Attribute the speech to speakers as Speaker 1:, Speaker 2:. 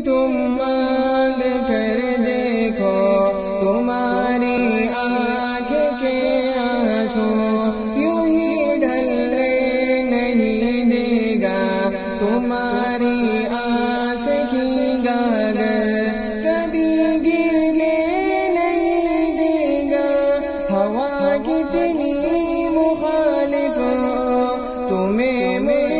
Speaker 1: तुम बंद कर देखो, तुम्हारी आँख के आँसू यूँ ही ढलने नहीं देगा। तुम्हारी आस की गागर कभी गिरने नहीं देगा। हवा कितनी मुखालिफ हो, तुम्हें मेरे